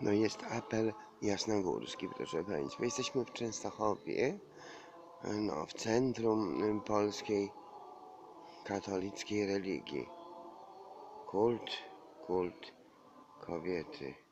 No jest apel jasnogórski, proszę Państwa. Jesteśmy w Częstochowie, no, w centrum polskiej katolickiej religii. Kult, kult kobiety.